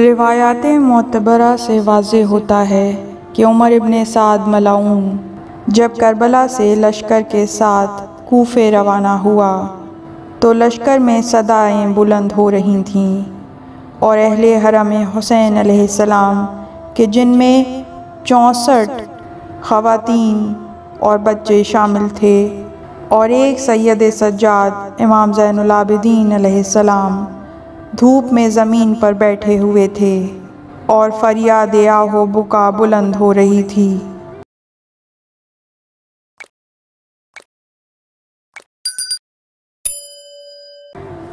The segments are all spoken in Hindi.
रिवायात मोतबरा से वाज होता है कि उमर इबन साद मलाउन जब करबला से लश्कर के साथ कूफे रवाना हुआ तो लश्कर में सदाएँ बुलंद हो रही थीं और अहल हरम हुसैन अलैहिस्सलाम के जिनमें चौंसठ ख़वातीन और बच्चे शामिल थे और एक सैद सज्जाद इमाम ज़ैनुलाबिदीन अलैहिस्सलाम धूप में ज़मीन पर बैठे हुए थे और फरियाद आहो बुका बुलंद हो रही थी।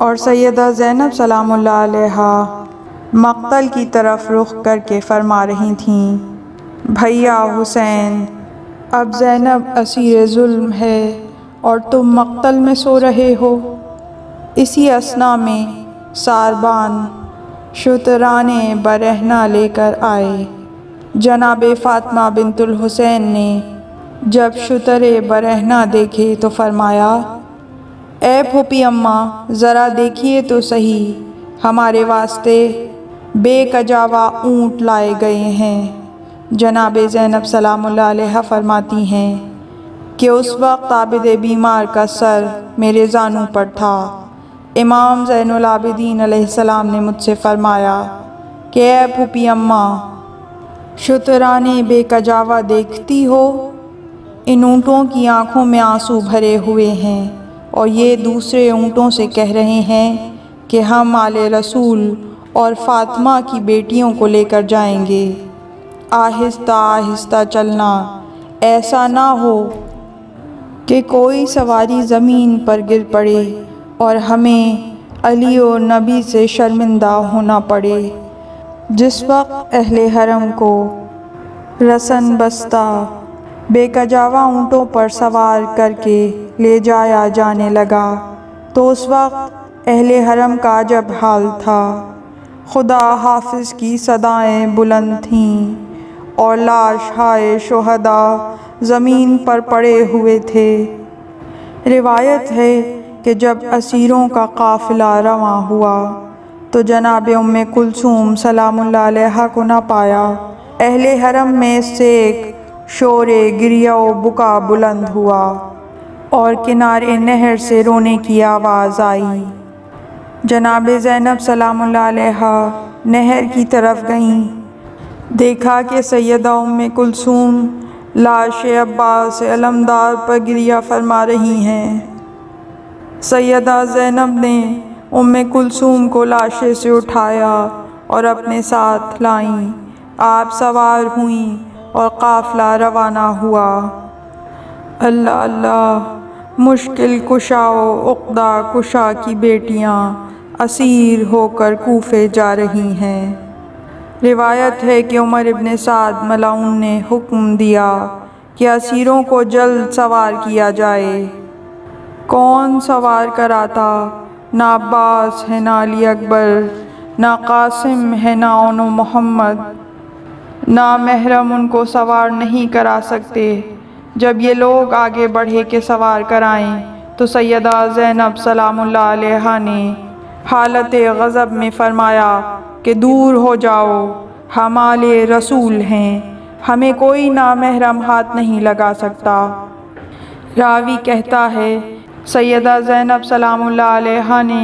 और सैदा ज़ैनब सलाम मक्तल की तरफ़ रुख करके फरमा रही थीं, भैया हुसैन, अब ज़ैनब असीर जुल्म है और तुम मक्तल में सो रहे हो। इसी असना में सारबान, शुतरान बरहना लेकर आए। जनाब फ़ातिमा बिनतुल हुसैन ने जब शुतर बरहना देखे तो फरमाया, ए फूपी अम्मा, ज़रा देखिए तो सही, हमारे वास्ते बेकजावा ऊँट लाए गए हैं। जनाब ज़ैनब सलाम फरमाती हैं कि उस वक्त आबिद बीमार का सर मेरे जानू पर था। इमाम ज़ैनलाबिदीन सलाम ने मुझसे फ़रमाया कि ए फूपी अम्मा, शुतराने बेकजावा देखती हो, इन ऊँटों की आँखों में आँसू भरे हुए हैं और ये दूसरे ऊँटों से कह रहे हैं कि हम आले रसूल और फ़ातिमा की बेटियों को लेकर जाएँगे। आहिस्ता आहिस्ता चलना, ऐसा ना हो कि कोई सवारी ज़मीन पर गिर पड़े। और हमें अली और नबी से शर्मिंदा होना पड़े। जिस वक्त अहले हरम को रसन बस्ता, बेकजावा ऊँटों पर सवार करके ले जाया जाने लगा तो उस वक्त अहले हरम का जब हाल था। खुदा हाफिज़ की सदाएँ बुलंद थीं और लाश हाय शहदा ज़मीन पर पड़े हुए थे। रिवायत है कि जब असीरों का काफ़िला रवा हुआ तो जनाब उम कुलसूम सलाम को ना पाया। अहले हरम में से एक शोर गिरिया बुका बुलंद हुआ और किनारे नहर से रोने की आवाज़ आई। जनाब ज़ैनब सलाम नहर की तरफ़ गईं। देखा कि सैदा उम कुलसूम लाश अब्बास अलमदार पर गिरिया फरमा रही हैं। सैदा ज़ैनब ने उम कुलसूम को लाशे से उठाया और अपने साथ लाईं। आप सवार हुई और काफ़िला रवाना हुआ। अल्लाह अल्लाह, मुश्किल कुशाओ उकदा कुशा की बेटियाँ असीर होकर कूफे जा रही हैं। रिवायत है कि उमर इबन साद मलाउन ने हुक्म दिया कि असीरों को जल्द सवार किया जाए। कौन सवार कराता? ना अब्बास है ना अली अकबर, ना कासिम है ना मोहम्मद। ना महरम उनको सवार नहीं करा सकते। जब ये लोग आगे बढ़े के सवार कराएँ तो सैदा ज़ैनब सलाम ने हालत गज़ब में फ़रमाया कि दूर हो जाओ हमारे रसूल हैं, हमें कोई ना महरम हाथ नहीं लगा सकता। रावी कहता है सैदा ज़ैनब सलाम ने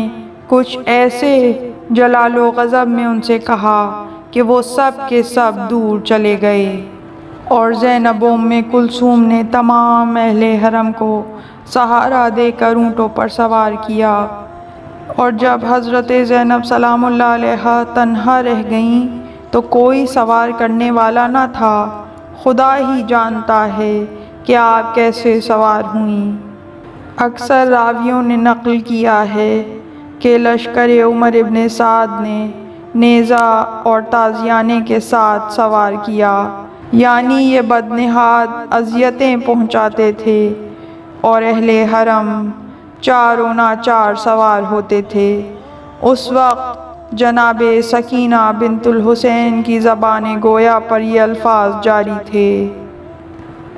कुछ ऐसे जलाल गज़ब में उनसे कहा कि वो सब के सब दूर चले गए। और जैनबों में कुलसूम ने तमाम अहले हरम को सहारा देकर ऊँटों पर सवार किया। और जब हज़रत ज़ैनब सलाम तन्हा रह गईं तो कोई सवार करने वाला ना था। खुदा ही जानता है कि आप कैसे सवार हुई। अक्सर रावियों ने नकल किया है कि लश्कर उमर इबन साद ने नेज़ा और ताजियाने के साथ सवार किया। यानी ये बदनहाद अजियतें पहुँचाते थे और अहले हरम चारों नाचार सवार होते थे। उस वक्त जनाब सकीना बिनतुल हुसैन की ज़बान गोया पर ये अल्फाज जारी थे।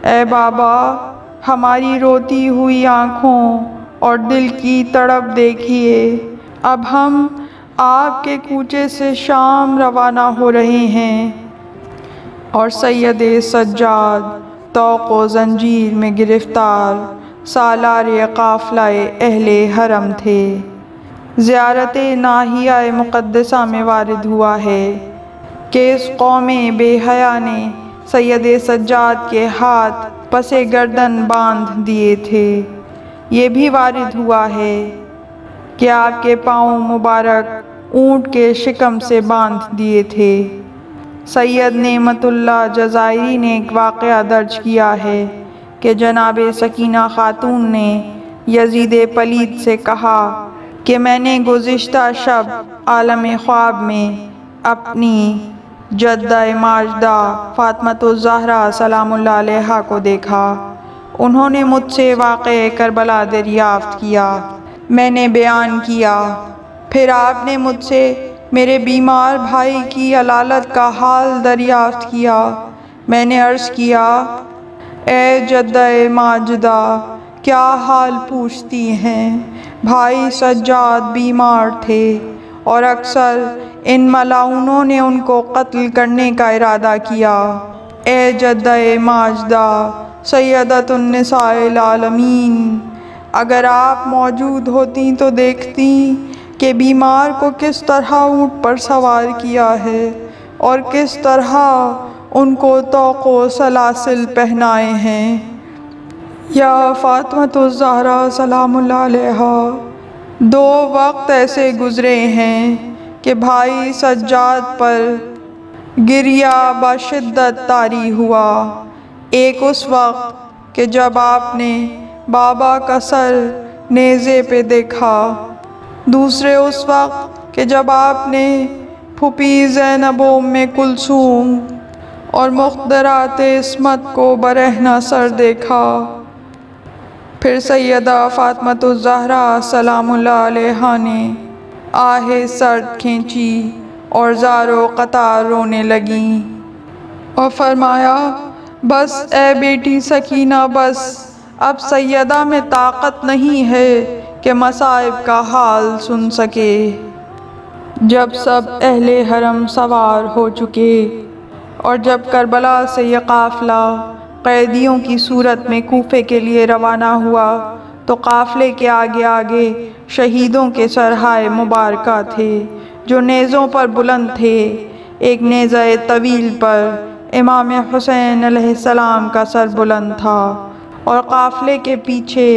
ए बाबा हमारी रोती हुई आँखों और दिल की तड़प देखिए। अब हम आपके कूचे से शाम रवाना हो रहे हैं। और सैद सज्जाद तो जंजीर में गिरफ़्तार सालार काफ़िला अहले हरम थे। ज़्यारत नाहिया मुक़दसा में वारद हुआ है। कि इस कौम बेहया ने सैद सज्जाद के हाथ पसे गर्दन बाँध दिए थे। ये भी वारिद हुआ है कि आपके पाँव मुबारक ऊँट के शिकम से बाँध दिए थे। सैयद नेमतुल्ला जजायरी ने एक वाक़ दर्ज किया है कि जनाब सकीना ख़ातून ने यजीद पलीद से कहा कि मैंने गुज्त शब आलम ख्वाब में अपनी जद्दा माजदा फ़ातमतुज़हरा सलाम को देखा। उन्होंने मुझसे वाक़ करबला दरियाफ़्त किया। मैंने बयान किया। फिर आपने मुझसे मेरे बीमार भाई की अलालत का हाल दरियाफ़्त किया। मैंने अर्ज़ किया, ए जद्द माजदा, क्या हाल पूछती हैं? भाई सज्जाद बीमार थे और अक्सर इन मलाउनों ने उनको कत्ल करने का इरादा किया। ए जद्द माजदा सैदतुलनसामीन अगर आप मौजूद होती तो देखती कि बीमार को किस तरह ऊँट पर सवार किया है और किस तरह उनको तोक़ो सलासिल पहनाए हैं। या फातमत फ़ातमतुज़हरा सलाम दो वक्त ऐसे गुज़रे हैं कि भाई सज्जाद पर गिरिया बशिद्दत तारी हुआ। एक उस वक्त कि जब आपने बाबा का सर नेज़े पे देखा। दूसरे उस वक्त कि जब आपने फुपी जैनबो में कुलसूम और मुख्तरात इसमत को बरहना सर देखा। फिर सैदा फ़ातमतुज़हरा सलाम ने आहे सर्द खींची और ज़ारो कतार रोने लगी। और फरमाया, बस ए बेटी सकीना, बस। अब सैदा में ताकत नहीं है कि मसाइब का हाल सुन सके। जब सब अहले हरम सवार हो चुके और जब करबला से यह काफ़िला कैदियों की सूरत में कूफ़े के लिए रवाना हुआ तो काफ़िले के आगे आगे शहीदों के सरहाए मुबारक थे, जो नेज़ों पर बुलंद थे। एक नेज़ तवील पर इमाम हुसैन सलाम का सर बुलंद था और काफ़िले के पीछे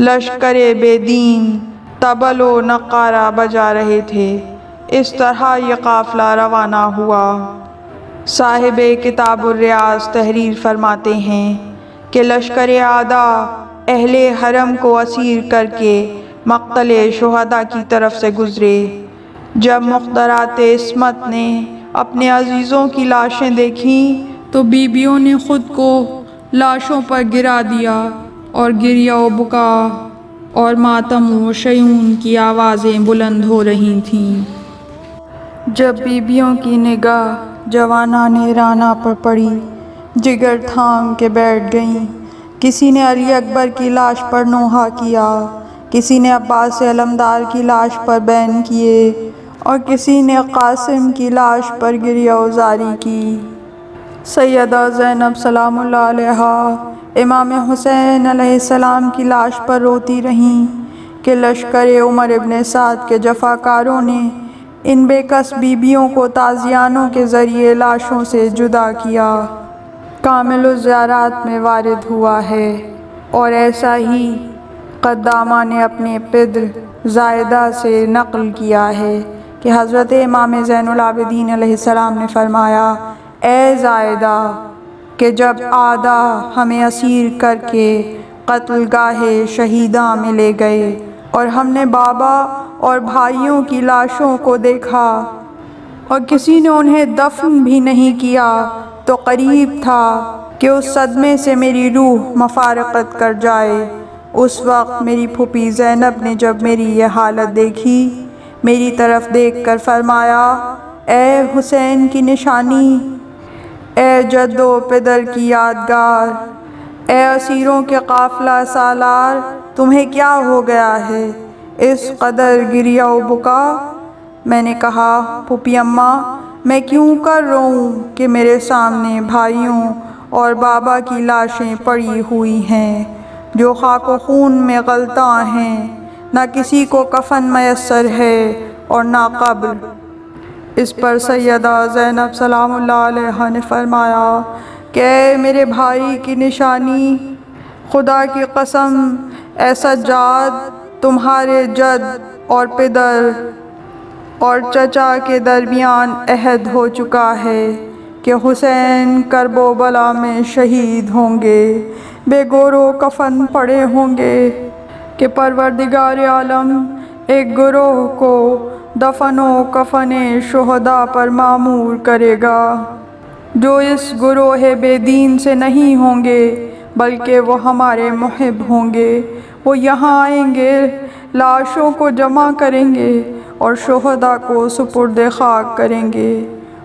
लश्कर बेदीन, तबल व नकारा बजा रहे थे। इस तरह यह काफ़िला रवाना हुआ। साहिब किताबुर्रियाज तहरीर फरमाते हैं कि लश्कर आदा अहले हरम को असीर करके मक्तल शहदा की तरफ़ से गुज़रे। जब मुख्तरात इसमत ने अपने अजीज़ों की लाशें देखीं तो बीबियों ने ख़ुद को लाशों पर गिरा दिया और गिरिया बुका और मातम व शयून की आवाज़ें बुलंद हो रही थीं। जब बीबियों की निगाह जवाना ने राना पर पड़ी, जिगर थाम के बैठ गईं किसी ने अली अकबर की लाश पर नोहा किया, किसी ने अब्बास अलमदार की लाश पर बैन किए और किसी ने कासिम की लाश पर गिरिया जारी की। सैदा ज़ैनब सलाम इमाम हुसैन सलाम की लाश पर रोती रहीं कि लश्कर उमर इबन साद के जफाकारों ने इन बेकस बीबियों को ताज़ियानों के ज़रिए लाशों से जुदा किया। कामिल ज़्यारात में वारद हुआ है। और ऐसा ही कद्दामा ने अपने पिद्र जायदा से नकल किया है कि हज़रत इमाम ज़ैनलाबिदीन सलाम ने फ़रमाया, ए जायदा, कि जब आदा हमें असीर करके कत्ल गाहे शहीदा में ले गए और हमने बाबा और भाइयों की लाशों को देखा और किसी ने उन्हें दफन भी नहीं किया तो करीब था कि उस सदमे से मेरी रूह मफारकत कर जाए। उस वक्त मेरी फूपी जैनब ने जब मेरी यह हालत देखी, मेरी तरफ़ देख कर फरमाया, ए हुसैन की निशानी, ए जदो पिदर की यादगार, ए असीरों के काफ़िला सालार, तुम्हें क्या हो गया है? इस कदर गिरिया बुका? मैंने कहा पुपी अम्मा मैं क्यों कर रोऊं कि मेरे सामने भाइयों और बाबा की लाशें पड़ी हुई हैं, जो खाक खून में गलता हैं, ना किसी को कफन मैसर है और ना कब्र। इस पर सैदा ज़ैनब सलाम ने फरमाया, कि मेरे भाई की निशानी? खुदा की कसम, ऐसा जाद तुम्हारे जद और पिदर और चचा के दरमियान अहद हो चुका है कि हुसैन करबोबला में शहीद होंगे। बेगोरो कफन पड़े होंगे कि परवरदिगार आलम एक गुरोह को दफनो कफन शहदा पर मामूर करेगा। जो इस गुरोह बेदीन से नहीं होंगे, बल्कि वो हमारे महब होंगे। वो यहाँ आएँगे, लाशों को जमा करेंगे और शहदा को सुपुर्द खाक करेंगे।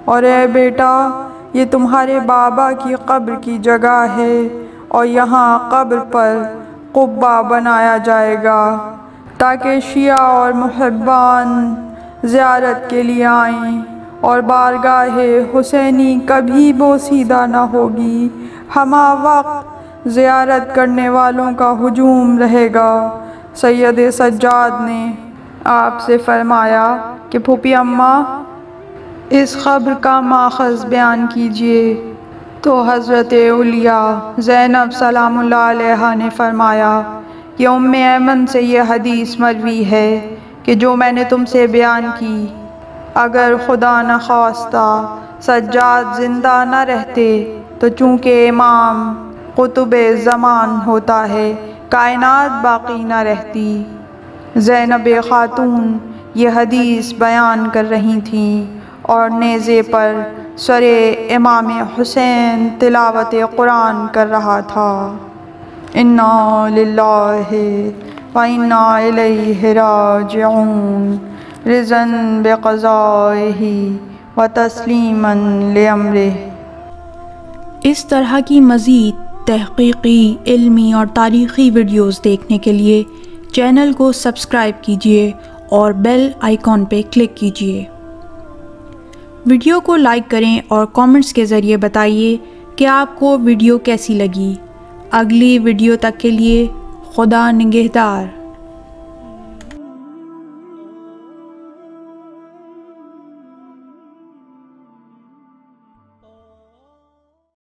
और ए बेटा, ये तुम्हारे बाबा की कब्र की जगह है और यहाँ कब्र पर कुब्बा बनाया जाएगा ताकि शिया और महबान ज़्यारत के लिए आएँ और बारगाह हुसैनी कभी बोसीदा ना होगी। हमा वक्त ज़्यारत करने वालों का हजूम रहेगा, सैयद सज्जाद ने आपसे फरमाया कि फूपी अम्मा, इस खबर का माखज़ बयान कीजिए। तो हज़रत उलिया ज़ैनब सलाम ने फरमाया कि उम ऐमन से यह हदीस मरवी है कि जो मैंने तुमसे बयान की, अगर खुदा न खास्ता, सज्जाद ज़िंदा न रहते तो चूँकि इमाम कुतुब ज़मान होता है, कायनात बाकी न रहती। ज़ैनब ख़ातून ये हदीस बयान कर रही थी और नेज़े पर सर इमाम हुसैन तिलावत कुरान कर रहा था। इन्ना राजऊन रिजन बेक़ाही व तस्लीमन लेमर इस तरह की मज़ीद तहकीकी, इल्मी और तारीख़ी वीडियोज़ देखने के लिए चैनल को सब्सक्राइब कीजिए और बेल आइकॉन पर क्लिक कीजिए। वीडियो को लाइक करें और कमेंट्स के ज़रिए बताइए कि आपको वीडियो कैसी लगी। अगली वीडियो तक के लिए खुदा निगहदार